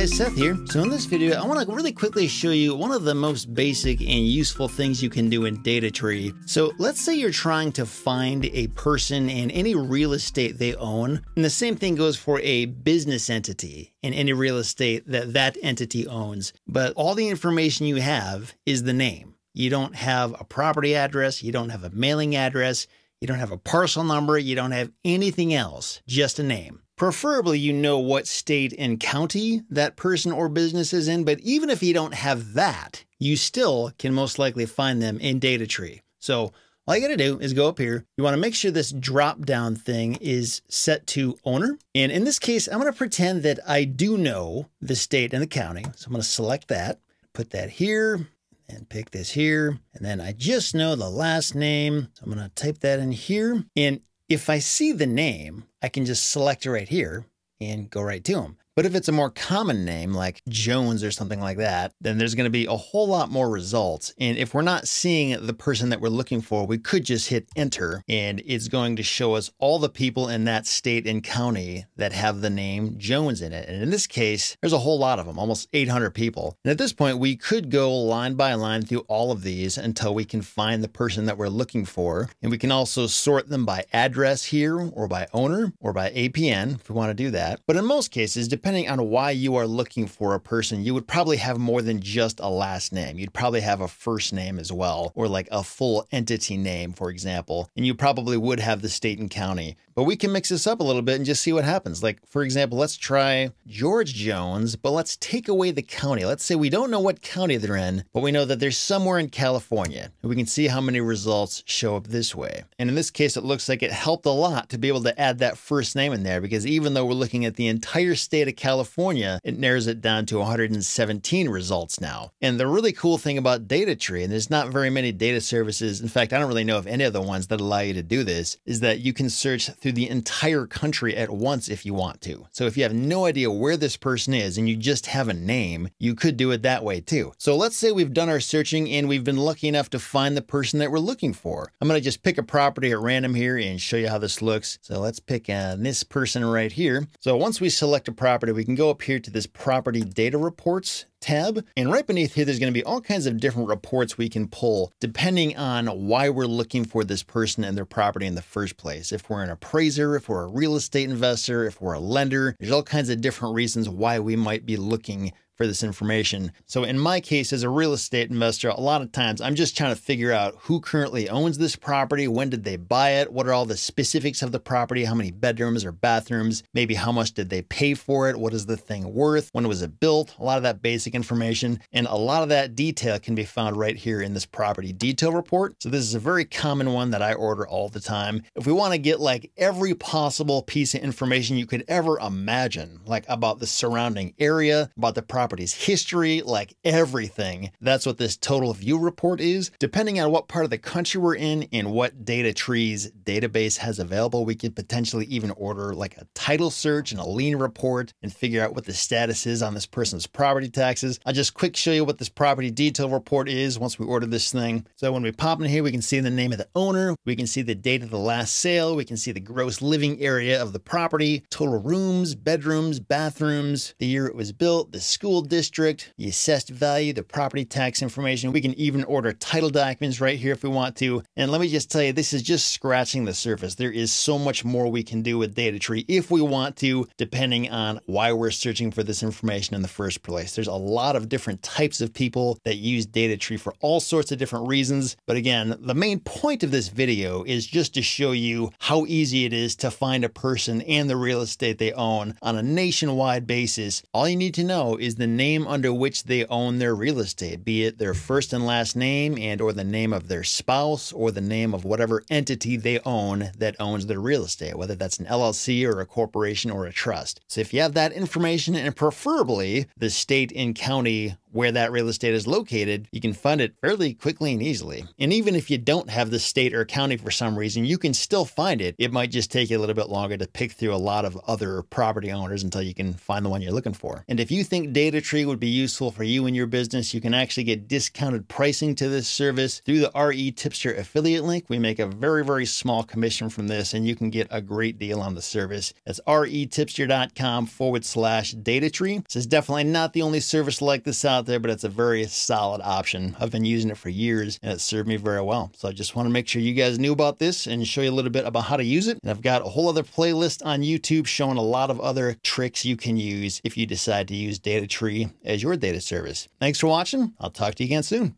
guys, Seth here. So in this video, I want to really quickly show you one of the most basic and useful things you can do in DataTree. So let's say you're trying to find a person and any real estate they own, and the same thing goes for a business entity and any real estate that that entity owns. But all the information you have is the name. You don't have a property address, you don't have a mailing address, you don't have a parcel number, you don't have anything else, just a name. Preferably, you know what state and county that person or business is in, but even if you don't have that, you still can most likely find them in DataTree. So all you got to do is go up here. You want to make sure this drop down thing is set to owner. And in this case, I'm going to pretend that I do know the state and the county. So I'm going to select that, put that here and pick this here. And then I just know the last name. So I'm going to type that in here. And if I see the name, I can just select right here and go right to them. But if it's a more common name like Jones or something like that, then there's going to be a whole lot more results. And if we're not seeing the person that we're looking for, we could just hit enter and it's going to show us all the people in that state and county that have the name Jones in it. And in this case, there's a whole lot of them, almost 800 people. And at this point, we could go line by line through all of these until we can find the person that we're looking for. And we can also sort them by address here or by owner or by APN if we want to do that. But in most cases, depending on why you are looking for a person, you would probably have more than just a last name. You'd probably have a first name as well, or like a full entity name, for example. And you probably would have the state and county. But we can mix this up a little bit and just see what happens. Like, for example, let's try George Jones, but let's take away the county. Let's say we don't know what county they're in, but we know that they're somewhere in California. We can see how many results show up this way. And in this case, it looks like it helped a lot to be able to add that first name in there because even though we're looking at the entire state of California, it narrows it down to 117 results now. And the really cool thing about DataTree, and there's not very many data services, in fact, I don't really know of any other ones that allow you to do this, is that you can search through the entire country at once if you want to. So if you have no idea where this person is and you just have a name, you could do it that way too. So let's say we've done our searching and we've been lucky enough to find the person that we're looking for. I'm going to just pick a property at random here and show you how this looks. So let's pick uh, this person right here. So once we select a property, we can go up here to this property data reports tab. And right beneath here, there's going to be all kinds of different reports we can pull depending on why we're looking for this person and their property in the first place. If we're an appraiser, if we're a real estate investor, if we're a lender, there's all kinds of different reasons why we might be looking for this information. So in my case, as a real estate investor, a lot of times I'm just trying to figure out who currently owns this property, when did they buy it, what are all the specifics of the property, how many bedrooms or bathrooms, maybe how much did they pay for it, what is the thing worth, when was it built, a lot of that basic information. And a lot of that detail can be found right here in this property detail report. So this is a very common one that I order all the time. If we want to get like every possible piece of information you could ever imagine, like about the surrounding area, about the property property's history, like everything. That's what this total view report is. Depending on what part of the country we're in and what DataTree's database has available, we could potentially even order like a title search and a lien report and figure out what the status is on this person's property taxes. I'll just quick show you what this property detail report is once we order this thing. So when we pop in here, we can see the name of the owner, we can see the date of the last sale, we can see the gross living area of the property, total rooms, bedrooms, bathrooms, the year it was built, the school school district, the assessed value, the property tax information. We can even order title documents right here if we want to. And let me just tell you, this is just scratching the surface. There is so much more we can do with DataTree if we want to, depending on why we're searching for this information in the first place. There's a lot of different types of people that use DataTree for all sorts of different reasons. But again, the main point of this video is just to show you how easy it is to find a person and the real estate they own on a nationwide basis. All you need to know is the name under which they own their real estate, be it their first and last name and or the name of their spouse or the name of whatever entity they own that owns their real estate, whether that's an LLC or a corporation or a trust. So if you have that information and preferably the state and county where that real estate is located, you can fund it fairly quickly and easily. And even if you don't have the state or county for some reason, you can still find it. It might just take you a little bit longer to pick through a lot of other property owners until you can find the one you're looking for. And if you think DataTree would be useful for you and your business, you can actually get discounted pricing to this service through the REtipster affiliate link. We make a very, very small commission from this, and you can get a great deal on the service. That's retipster.com forward slash DataTree. This is definitely not the only service like this out there, but it's a very solid option. I've been using it for years, and it served me very well. So I just want to make sure you guys knew about this and show you a little bit about how to use it. And I've got a whole other playlist on YouTube showing a lot of other tricks you can use if you decide to use DataTree as your data service. Thanks for watching. I'll talk to you again soon.